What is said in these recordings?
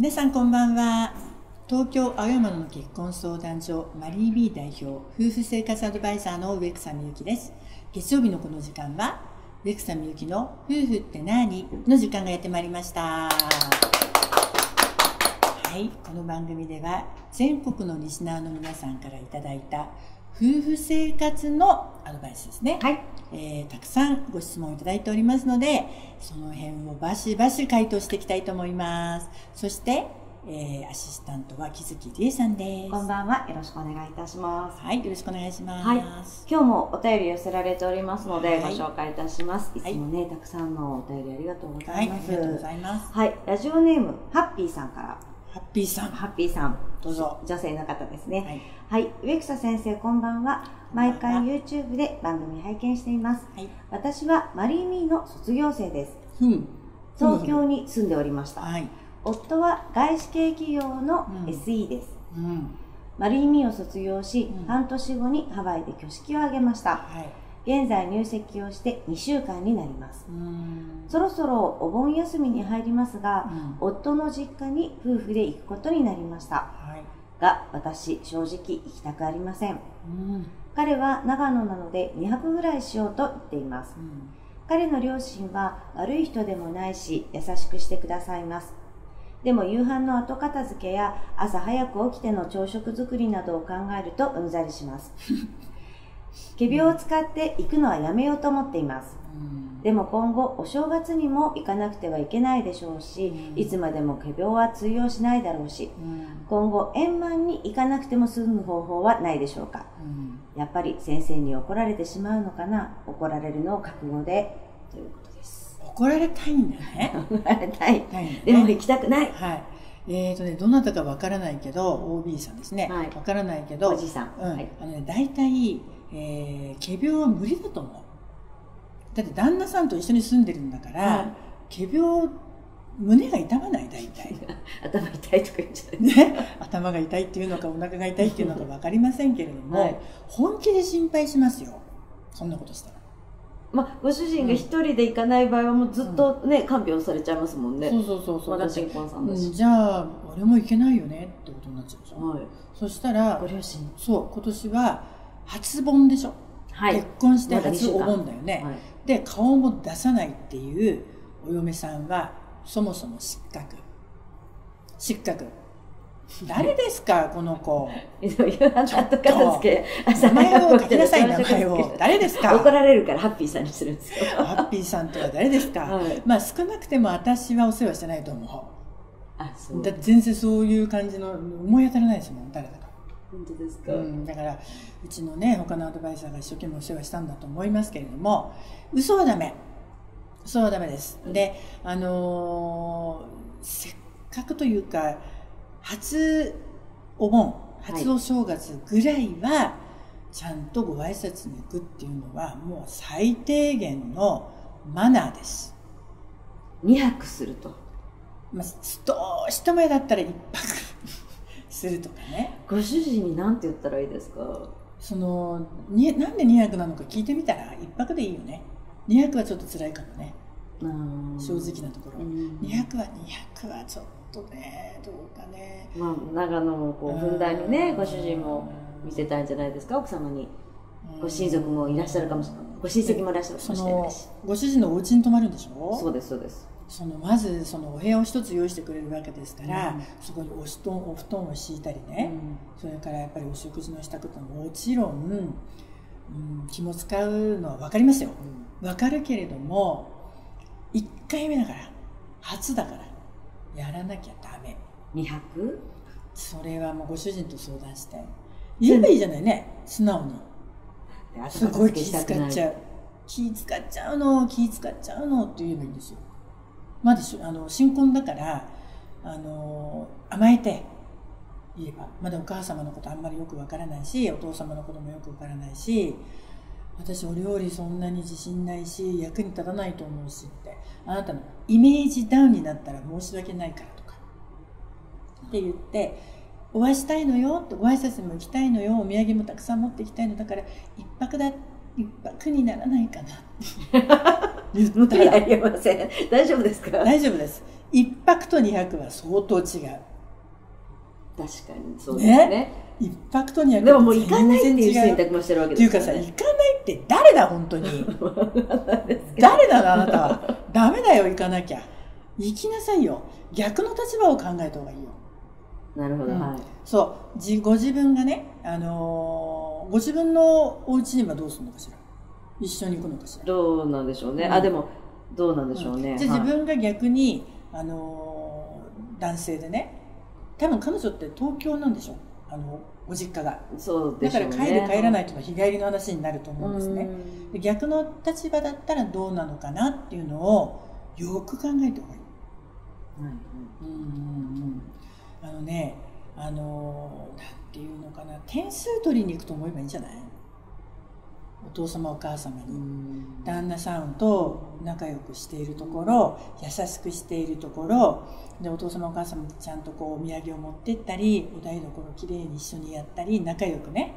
皆さんこんばんは。東京青山の結婚相談所マリー B 代表夫婦生活アドバイザーの植草美幸です。月曜日のこの時間は植草美幸の夫婦って何の時間がやってまいりました。はいこの番組では全国のリスナーの皆さんからいただいた夫婦生活のアドバイスですね、はい、えーたくさんご質問いただいておりますのでその辺をバシバシ回答していきたいと思います。そして、えーアシスタントは木月理恵さんです。こんばんは。よろしくお願いいたします。はい。よろしくお願いします、はい。今日もお便り寄せられておりますので、はい。ご紹介いたします。いはい。つもね、たくさんのお便りありがとうござはい。いあます。りがとうございます。はい、ラジオネーム、ハッピーさんから。ハッピーさんハッピーさん。どうぞ女性の方ですね。はいはい、植草先生、こんばんは。毎回 YouTube で番組拝見しています。はい私はマリーミーの卒業生です。ふん東京に住んでおりました。はい夫は外資系企業のうん SE です。うんマリーミーを卒業し、うん半年後にハワイで挙式を挙げました。はい現在入籍をして2週間になります。そろそろお盆休みに入りますが、うん夫の実家に夫婦で行くことになりました。はいが、私、正直行きたくありません。うん彼は長野なので2泊ぐらいしようと言っています。うん彼の両親は悪い人でもないし、優しくしてくださいます。でも夕飯の後片付けや朝早く起きての朝食作りなどを考えるとうんざりします。仮病を使って行くのはやめようと思っています。うん。でも今後お正月にも行かなくてはいけないでしょうし、うん。いつまでも仮病は通用しないだろうし、うん。今後円満に行かなくても済む方法はないでしょうか。うん。やっぱり先生に怒られてしまうのかな？怒られるのを覚悟でということです。怒られたいんだね。怒られたい。たいでも行きたくない。はい。えーとね、どなたかわからないけど、OB さんですね。わ、はい。からないけど、おじさん、うん、はい、あのね、大体、えー、仮病は無理だと思う。だって旦那さんと一緒に住んでるんだから、はい仮病、胸が痛まない、大体。頭痛いとか言っちゃうね、頭が痛いっていうのか、お腹が痛いっていうのかわかりませんけれども、はい本気で心配しますよ。そんなことしたら。まあご主人が一人で行かない場合はもうずっとね、看病されちゃいますもんねそうそうそうそう。まだ新婚さんだしうん、じゃあ、俺もいけないよねってことになっちゃうでしょ。はいそしたらご、両親そう今年は初盆でしょ、はい。結婚して初お盆だよね、はい。で顔も出さないっていうお嫁さんはそもそも失格。失格。誰ですか？この子。名前を書きなさい名前を。誰ですか？怒られるからハッピーさんにするんですよ。ハッピーさんとは誰ですか、はい。まあ少なくても私はお世話してないと思あそうう。だって全然そういう感じの思い当たらないですもん誰だか本当ですか、うん、だからうちのね他のアドバイザーが一生懸命お世話したんだと思いますけれども嘘はダメ。嘘はダメです。であのーせっかくというか初お盆初お正月ぐらいはちゃんとご挨拶に行くっていうのはもう最低限のマナーです、2泊すると。まあ、どうしても嫌だったら一泊するとかね。ご主人に何て言ったらいいですか？そのになんで200なのか聞いてみたら1泊でいいよね。200はちょっと辛いかもね。正直なところ、うん。200は200はちょっとねどうかね。まあ、長野をこうふんだんにねうん。ご主人も見せたいんじゃないですか？奥様に。うん。ご親族もいらっしゃるかもしれない。ご親戚もいらっしゃるかそもしれなのいし。ご主人のお家に泊まるんでしょ？そうですそうですそのまずそのお部屋を一つ用意してくれるわけですから、うん。そこにお布団お布団を敷いたりね、それからやっぱりお食事の支度ってのはもちろん、うん、気も使うのは分かりますよ。分かるけれども1回目だから初だからやらなきゃダメ。2泊？それはもうご主人と相談して。言えばいいじゃないね素直に。すごい気使っちゃう。気使っちゃうの気使っちゃうのって言えばいいんですよまだあの新婚だからあの甘えて言えば。まだお母様のことあんまりよくわからないしお父様のこともよくわからないし私お料理そんなに自信ないし役に立たないと思うしって。あなたのイメージダウンになったら申し訳ないからとか。って言ってお会いしたいのよとご挨拶も行きたいのよお土産もたくさん持っていきたいのだから一泊だ一泊にならないかな。って無理ありません。大丈夫ですか？大丈夫です。1泊と2泊は相当違う。確かにそうですね。1泊と2泊でももう行かないっていう選っ択もしてるわけていうかさですよね行かないって誰だ本当に？誰だなあなたは？ダメだよ行かなきゃ。行きなさいよ。逆の立場を考えた方がいいよ。なるほど、うん。はい。そう。じご自分がね、あのーご自分のお家にはどうするのかしら？一緒に行くのかしら。どうなんでしょうね、うん。あでもどうなんでしょうね、じゃあはい。自分が逆に、あのー男性でね多分彼女って東京なんでしょあのお実家が。そうでだかしょうね。ら帰る帰らないとか日帰りの話になると思うんですね。逆の立場だったらどうなのかなっていうのをよく考えた方がいい。はいうんうんうん。あのねあのーなんていうのかな。点数取りに行くと思えばいいんじゃない？お父様お母様に。うん。旦那さんと仲良くしているところ優しくしているところでお父様お母様にちゃんとこうお土産を持ってったりお台所をきれいに一緒にやったり仲良くね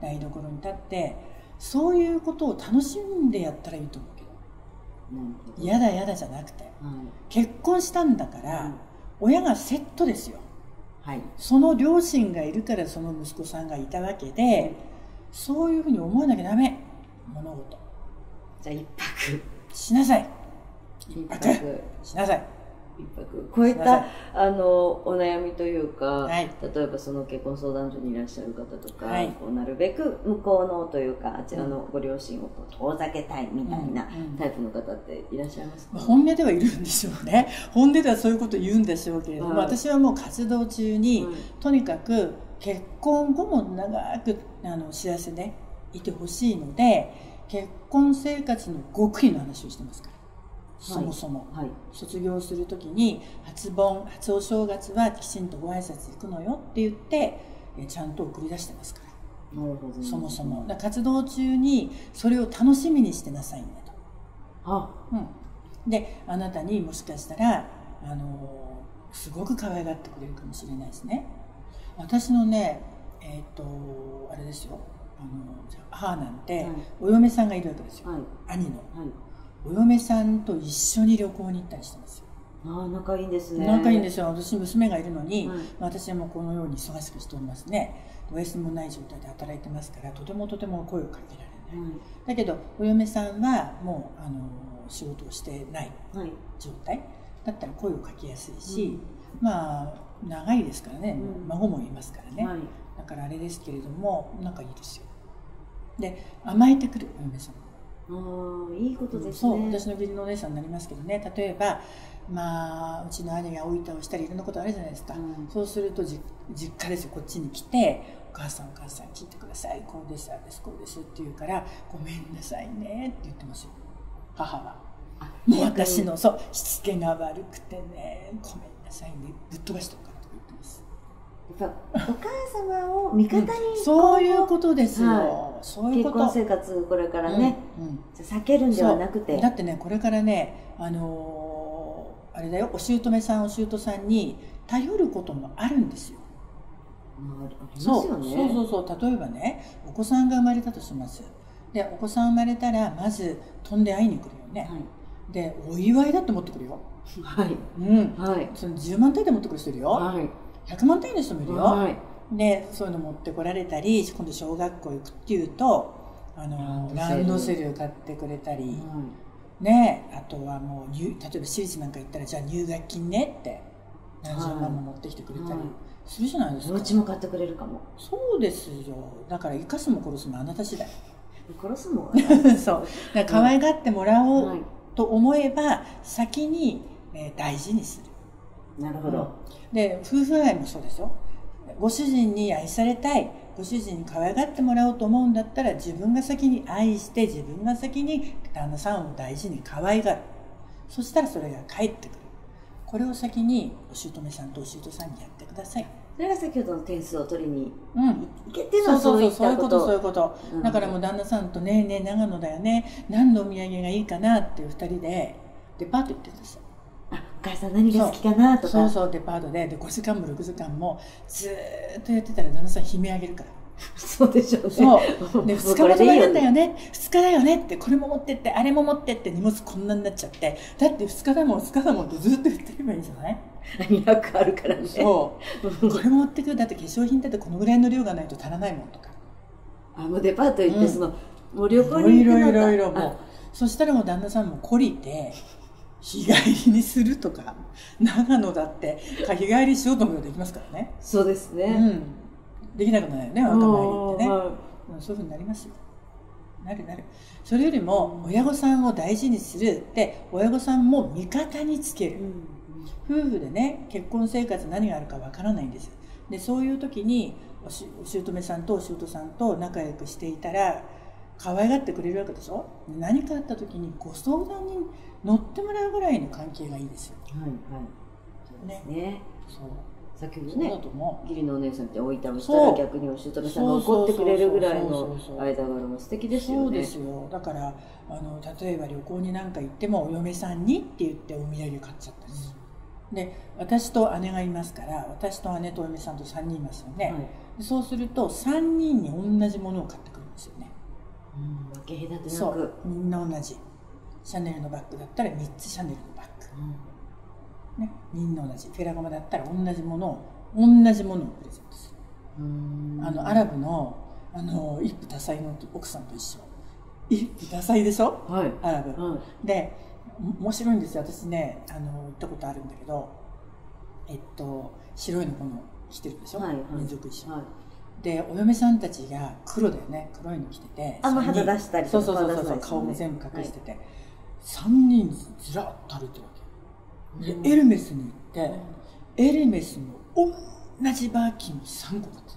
台所に立ってそういうことを楽しんでやったらいいと思うけど。嫌だ嫌だじゃなくて。はい。結婚したんだから親がセットですよ。はい。その両親がいるからその息子さんがいたわけでそういうふうに思わなきゃダメ。物事。じゃあ一泊。しなさい。一泊。泊。しなさい。一泊。こういったあのお悩みというか、はい。例えばその結婚相談所にいらっしゃる方とか、はい。こうなるべく向こうのというかあちらのご両親をこう遠ざけたいみたいなうんうんタイプの方っていらっしゃいますか、まあ本音ではいるんでしょうね。本音ではそういうこと言うんでしょうけれども、はい。私はもう活動中に、はい。とにかく結婚後も長くあの幸せでいてほしいので結婚生活の極意の話をしてますから。そもそも、はい。卒業する時に初盆初お正月はきちんとご挨拶行くのよって言ってえちゃんと送り出してますから。なるほど。そもそも。活動中にそれを楽しみにしてなさいんだと。あ。うん、であなたにもしかしたらあのすごく可愛がってくれるかもしれないですね私のねえっ、とあれですよ。あの母なんて、はい。お嫁さんがいるわけですよ、はい。兄の。はい。お嫁さんと一緒に旅行に行ったりしてますよ。ああ仲いいんですね。仲いいんですよ。私娘がいるのに、はい。私はもうこのように忙しくしておりますね。お休みもない状態で働いてますからとてもとても声をかけられない。だけどお嫁さんはもうあの仕事をしてない状態だったら声をかけやすいし、まあ長いですからね、うん。孫もいますからね、はい。だからあれですけれども仲いいですよ。で甘えてくるお嫁さんああいいことですね。そう私の義理のお姉さんになりますけどね。例えばまあうちの兄がお板をしたりいろんなことあるじゃないですか、うん。そうするとじ実家ですよ。こっちに来て「お母さんお母さん聞いてください。こうですああですこうです」って言うから「ごめんなさいね」って言ってますよ。母は。あもう私のそうしつけが悪くてねごめんなさいねぶっ飛ばしておくからとか言ってます。やっぱお母様を味方に、そういうことですよ、はそういうこと。結婚生活これからね、うんうん。じゃあ避けるんではなくて。そう。だってねこれからねあのーあれだよ。お姑さんお姑さんに頼ることもあるんですよ。まあありますそうよね。そう。そうそう例えばねお子さんが生まれたとします。でお子さん生まれたらまず飛んで会いに来るよね、でお祝いだって持ってくるよはい。うん。はい。その10万単位で持ってくる人いるよ、はい。100万単位の人もいるよ、はい。でそういうの持ってこられたり今度小学校行くっていうとあのラランドセセルル買ってくれたり、はねあとはもう入例えば私立なんか行ったらじゃあ入学金ねって何十万も持ってきてくれたりはい。するじゃないですい、か、お家も買ってくれるかも。そうですよ。だから生かすも殺すもあなた次第。殺すもん そう。だから可愛がってもらおはうと思えば先に、えー大事にする。い、なるほど、で夫婦愛もそうですよ。ご主人に愛されたい。ご主人に可愛がってもらおうと思うんだったら自分が先に愛して自分が先に旦那さんを大事に可愛がる。そしたらそれが返ってくる。これを先にお姑さんとお姑さんにやってください。それが先ほどの点数を取りにうん。いけっていうのそうはそうそうそういうこといったことそういうこと、うん。だからもう旦那さんとねえねえ長野だよね。何のお土産がいいかなっていう二人でデパート行ってるんですよあお母さん何が好きかなとかそうそうデパートでで5時間も6時間もずーっとやってたら旦那さん悲鳴あげるから そうでしょうね。そう。で、2日も泊まるんだよね。2日だよねって、これも持ってって、あれも持ってって荷物こんなになっちゃって。だって2日だもん、2日だもんってずっと言ってればいいんじゃない？200あるからね。そう。これも持ってくる。だって化粧品だってこのぐらいの量がないと足らないもんとか。あ、もうデパート行って、うんその、もう旅行いろいろに行くのかいろいろもう。そしたらもう旦那さんも懲りて、日帰りにするとか、長野だって、日帰りしようと思えばできますからね。そうですね。うん。できなくないよね、若参りってね。はうんそういうふうになりますよ。なるなる。それよりも、親御さんを大事にする。で、親御さんも味方につける。いうん夫婦でね、結婚生活何があるかわからないんです。で、そういう時に、おしお姑さんとお姑さんと仲良くしていたら、可愛がってくれるわけでしょ？で何かあった時にご相談に乗ってもらうぐらいの関係がいいですよ。はいはい。そうですね。そう。先ほどね。義理のお姉さんっておいたをしたら逆にお姑さんが怒ってくれるぐらいの間柄も素敵ですよね。そうですよだからあの例えば旅行になんか行ってもお嫁さんにって言ってお土産買っちゃったりする、で私と姉がいますから私と姉とお嫁さんと3人いますよね、はいでそうすると3人に同じものを買ってくるんですよねうん分け隔てなく。そう。みんな同じ。シャネルのバッグだったら3つシャネルのバッグ、ね、みんな同じ。フェラゴマだったら同じものを同じものをプレゼントする。うん。あのアラブのあの一夫多妻の奥さんと一緒。一夫多妻でしょ？はい。アラブ、はい。でお面白いんですよ。私ねあの行ったことあるんだけどえっと白いのこの着てるでしょ、はい。はい。民族衣装、はい。でお嫁さんたちが黒だよね。黒いの着てて。あんま肌出したりとかそうそうそうそう、顔も全部隠してて、三人ずらっと歩いてるわけ。で、エルメスに行って、エルメスの同じバーキンを3個買って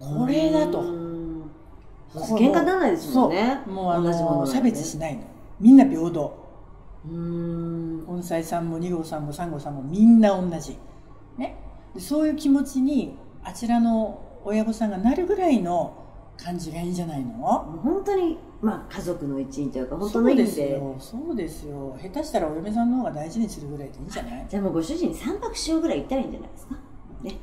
たの。これだと、喧嘩にならないですもんね。そう。もうあ同じものなんで。の差別しないの。みんな平等。うん。本妻さんも2号さんも3号さんもみんな同じ、ね、でそういう気持ちにあちらの親御さんがなるぐらいの感じがいいんじゃないの？本当に、まあ、家族の一員というか、本当の意味で。すよそうですよ。下手したらお嫁さんの方が大事にするぐらいでいいんじゃない？じゃあもうご主人に3泊しようぐらい行ったらいいんじゃないですか？ね。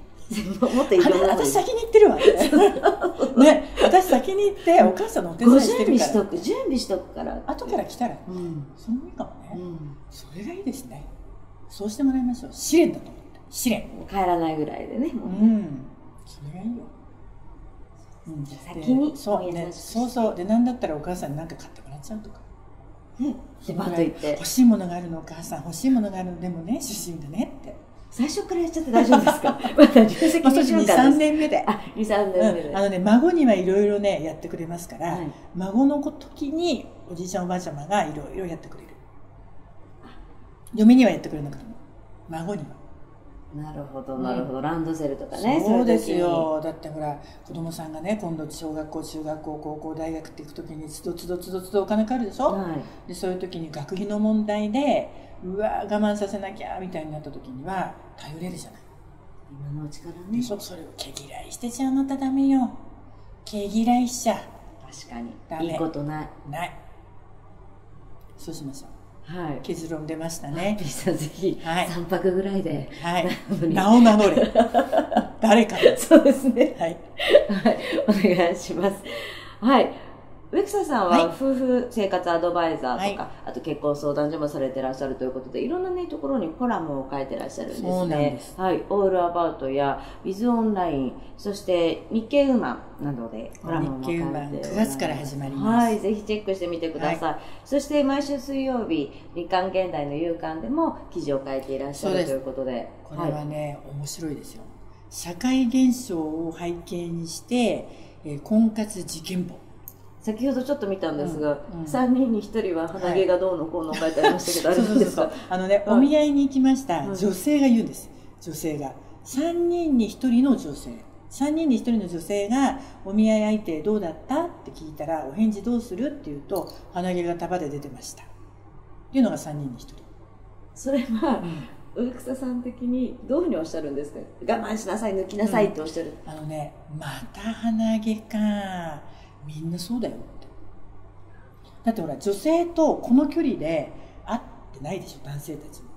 もっといあろんなれ私先に行ってるわ。ね。私先に行ってお母さんのお手伝ごいしてるから。準備しとく、準備しとくから。後から来たら。うん。それもいいかもね、うん。それがいいですね。そうしてもらいましょう。試練だと思って。試練。帰らないぐらいでね。うもうんそれがいいよ、うん、先にでそうねそうそう。でなんだったらお母さんに何か買ってもらっちゃうとか。ね。デパート行って。欲。しいものがあるのお母さん欲しいものがあるのでもね出身でねって。最初からやっちゃって大丈夫ですか？まだ入籍2まあそして23週間です。年目で。あ、2、3年目で。うん、あのね孫にはいろいろねやってくれますから、はい。孫の時におじいちゃんおばあちゃまがいろいろやってくれる。嫁にはやってくれなくても孫にはなるほど、なるほど。ランドセルとかね。そうです。よだってほら子供さんがね今度小学校中学校高校大学って行く時につどつどつどつどお金かかるでしょ、はい。でそういう時に学費の問題でうわ我慢させなきゃみたいになった時には頼れるじゃない今のうちからでね。しょ？それを毛嫌いしてちゃあなたダメよ毛嫌いしちゃ確かダメに。いいことない。ないそうしましょうはい。結論出ましたねね。ピーさんぜひ、はい3泊ぐらいで。はい名を名乗れ誰かの そうですね。はいはい。お願いします。はい。植草さんはいは夫婦生活アドバイザーとか、はあと結婚相談所もされてらっしゃるということで、いろんなね、ところにコラムを書いてらっしゃるんですね。すはい。オールアバウトや、ウィズオンライン、そして日経ウーマンなどでコラムも書いて日経ウーマン9月から始まりますはい。ぜひチェックしてみてください。そして毎週水曜日、日刊現代の夕刊でも記事を書いていらっしゃるということで。これはね、面白いですよ社会現象を背景にして、えー婚活事件簿先ほどちょっと見たんですが、うんうん。3人に1人は鼻毛がどうのこうの書いてありましたけど、あれなんですか？あのね、はい。お見合いに行きました、はい女性が言うんです。女性が。3人に1人の女性。3人に1人の女性がお見合い相手どうだった？って聞いたらお返事どうする？って言うと鼻毛が束で出てました。っていうのが3人に1人、それは、植草さん的にどういうふうにおっしゃるんですか？我慢しなさい抜きなさいっておっしゃる、あのねまた鼻毛かみんなそうだよって。だってほら女性とこの距離で会ってないでしょ男性たちも。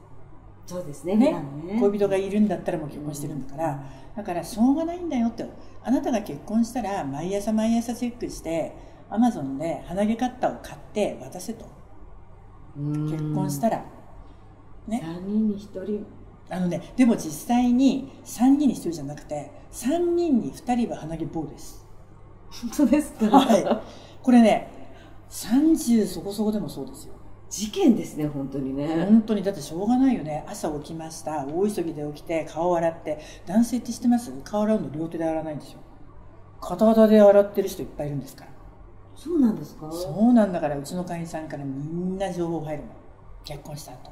そうですねねね。恋人がいるんだったらもう結婚してるんだから、だからしょうがないんだよって。あなたが結婚したら毎朝毎朝チェックしてアマゾンで鼻毛カッターを買って渡せと。結婚したら。らね。3人に1人。あのねでも実際に3人に1人じゃなくて3人に2人は鼻毛棒です本当ですか、はい。これね30そこそこでもそうですよ。事件ですね本当にね、本当にだってしょうがないよね。朝起きました。大急ぎで起きて顔を洗って男性って知ってます？顔洗うの両手で洗わないんですよ。片手で洗ってる人いっぱいいるんですから。そうなんですか？そうなんだからうちの会員さんからみんな情報入るの。結婚した後。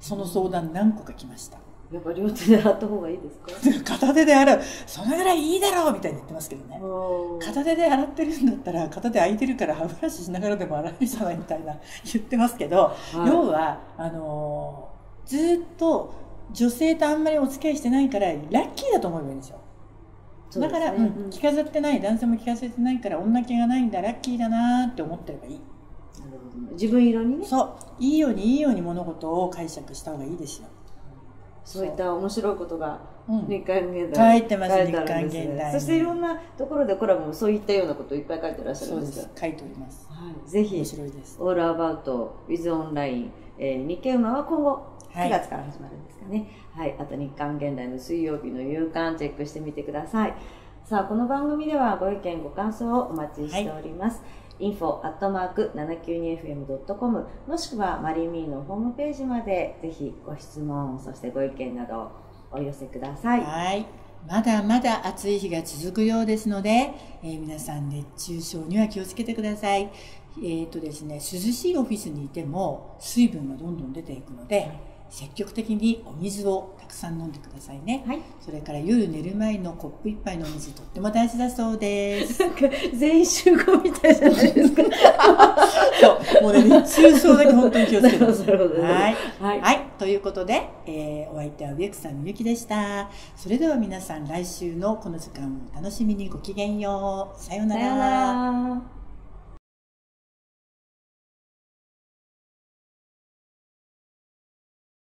その相談何個か来ましたやっぱ両手で洗った方がいいですか？片手で洗う。そのぐらいいいだろうみたいに言ってますけどね。片手で洗ってるんだったら片手空いてるから歯ブラシしながらでも洗えるじゃないみたいな言ってますけど、はい。要はあのーずっと女性とあんまりお付き合いしてないからラッキーだと思えばいいんですよ。だから、そうん。着飾ってない。男性も着飾ってないから女気がないんだ。ラッキーだなーって思ってればいい。なるほど自分色にね。そう。いいようにいいように物事を解釈した方がいいですよ、そういった面白いことが日刊現代、うん、書いてます日刊現代そしていろんなところでコラムもそういったようなことをいっぱい書いてらっしゃるんですが書いております、はい、ぜひ面白いです。オールアバウトウィズオンライン、えー、日経馬は今後9月から始まるんですかね、はい、はい、あと日刊現代の水曜日の夕刊チェックしてみてください。さあこの番組ではご意見ご感想をお待ちしております、はい info.792fm.com もしくはマリミーのホームページまでぜひご質問そしてご意見などお寄せください。はいまだまだ暑い日が続くようですので、えー、皆さん熱中症には気をつけてください。えっ、ー、とですね、涼しいオフィスにいても水分がどんどん出ていくので、積極的にお水をたくさん飲んでくださいね。はい。それから夜寝る前のコップ一杯のお水とっても大事だそうです。なんか全員集合みたいじゃないですか。そう、もうね、熱中症だけ本当に気をつけて はい。はい。はい。ということで、えーお相手は植草みゆきでした。それでは皆さん来週のこの時間をお楽しみにごきげんよう。さようなさようなら。